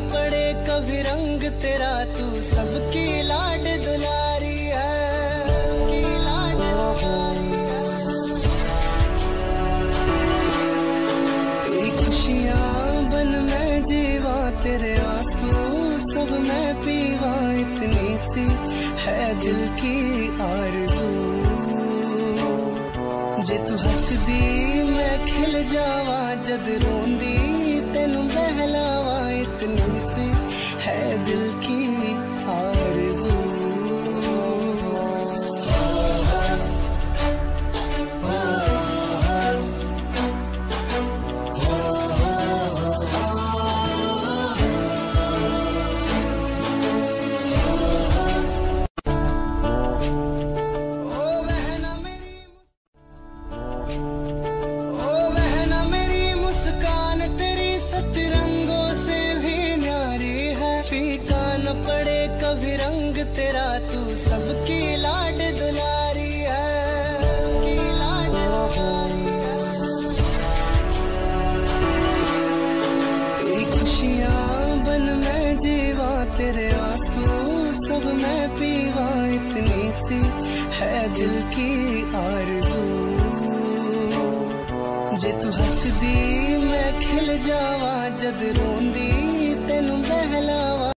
पड़े कभी रंग तेरा, तू सबकी लाड दुलारी है। बन मैं जीवा, तेरे आँसू सब मैं पीवा। इतनी सी है दिल की आरज़ू। जे तू हसदी मैं खिल जावा जद रोंदी तेनू बहलावा रंग तेरा तू सबकी लाड दुलारी है लाड दुलारी तेरी बन मैं जीवा, तेरे आँसू सब मैं पीवा, इतनी सी है दिल की आरज़ू। जे तू हसदी मैं खिल जावा, जद बहला